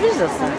drzwi zostań.